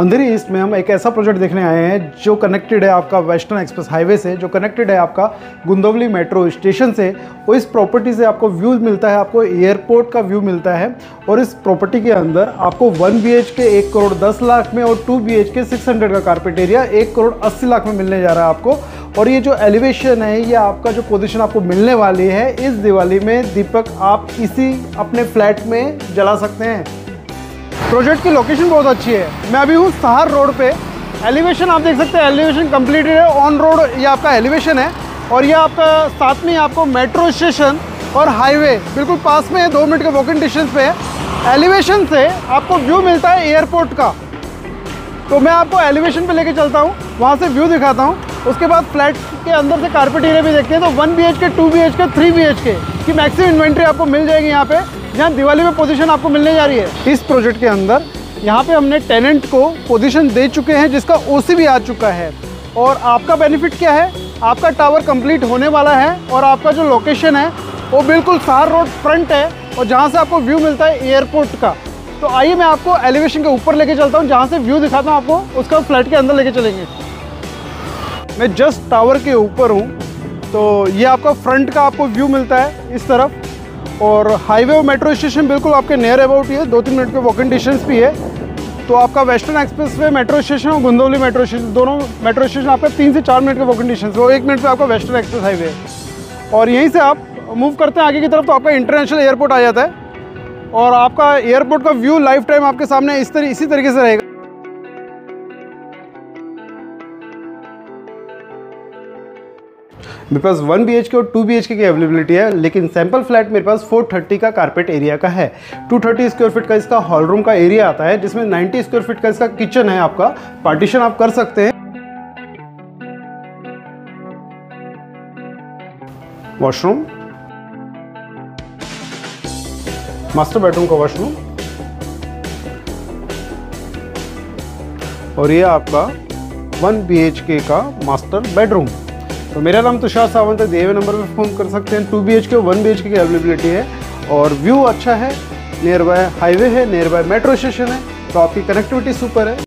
अंधेरी east में हम एक ऐसा प्रोजेक्ट देखने आए हैं जो कनेक्टेड है आपका वेस्टर्न एक्सप्रेस हाईवे से, जो कनेक्टेड है आपका गुंदवली मेट्रो स्टेशन से। और इस प्रॉपर्टी से आपको व्यू मिलता है, आपको एयरपोर्ट का व्यू मिलता है। और इस प्रॉपर्टी के अंदर आपको वन बी के एक करोड़ दस लाख में और two B K six hundred का कारपेट एरिया एक करोड़ अस्सी लाख में मिलने जा रहा है आपको। और ये जो एलिवेशन है, ये आपका जो पोजीशन आपको मिलने वाली है, इस दिवाली में दीपक आप इसी अपने फ्लैट में जला सकते हैं। प्रोजेक्ट की लोकेशन बहुत अच्छी है। मैं अभी हूँ सहार रोड पे। एलिवेशन आप देख सकते हैं एलिवेशन कंप्लीटेड है। ऑन रोड ये आपका एलिवेशन है। और ये आपका साथ में आपको मेट्रो स्टेशन और हाईवे बिल्कुल पास में है, दो मिनट के वॉकिंग डिस्टेंस पे है। एलिवेशन से आपको व्यू मिलता है एयरपोर्ट का। तो मैं आपको एलिवेशन पे लेके चलता हूँ, वहाँ से व्यू दिखाता हूँ। उसके बाद फ्लैट के अंदर से कारपेट एरिया भी देखते हैं तो one B H K two B H K three B H K की मैक्सिमम इन्वेंट्री आपको मिल जाएगी यहाँ पे। जहाँ दिवाली में पोजीशन आपको मिलने जा रही है। इस प्रोजेक्ट के अंदर, यहाँ पे हमने टेनेंट को पोजीशन दे चुके हैं, जिसका ओसी भी आ चुका है। और आपका बेनिफिट क्या है? आपका टावर कंप्लीट होने वाला है और आपका जो लोकेशन है, वो बिल्कुल सहार रोड फ्रंट है और जहाँ से आपको व्यू मिलता है एयरपोर्ट का। तो आइए मैं आपको एलिवेशन के ऊपर लेके चलता हूँ, जहाँ से व्यू दिखाता हूँ आपको, उसका फ्लैट के अंदर लेके चलेंगे। मैं जस्ट टावर के ऊपर हूँ तो ये आपका फ्रंट का आपको व्यू मिलता है, इस तरफ़। और हाईवे और मेट्रो स्टेशन बिल्कुल आपके नियर अबाउट ही है। दो तीन मिनट के वॉकिंग डिस्टेंस भी है। तो आपका western express way metro station और गुंदौली मेट्रो स्टेशन दोनों मेट्रो स्टेशन आपका तीन से चार मिनट के वॉकिंग डिस्टेंस वो एक मिनट पे आपका वेस्टर्न एक्सप्रेस हाईवे है। और यहीं से आप मूव करते हैं आगे की तरफ़ तो आपका इंटरनेशनल एयरपोर्ट आ जाता है। और आपका एयरपोर्ट का व्यू लाइफ टाइम आपके सामने इस तरह इसी तरीके से रहेगा। मेरे पास वन बी एच के और two B H K availability है, लेकिन सैंपल फ्लैट मेरे पास 430 का कारपेट एरिया का है। 230 स्क्वायर फीट का इसका हॉल रूम का एरिया आता है, जिसमें 90 स्क्वायर फीट का इसका किचन है आपका। पार्टीशन आप कर सकते हैं। वॉशरूम मास्टर बेडरूम का वॉशरूम और ये आपका वन बी का मास्टर बेडरूम तो मेरा नाम तुषार सावंत है, देवे नंबर पर फ़ोन कर सकते हैं। Two B H K one B H K की अवेलेबिलिटी है। और व्यू अच्छा है नियर बाय हाईवे है नियर बाय मेट्रो स्टेशन है तो आपकी कनेक्टिविटी सुपर है।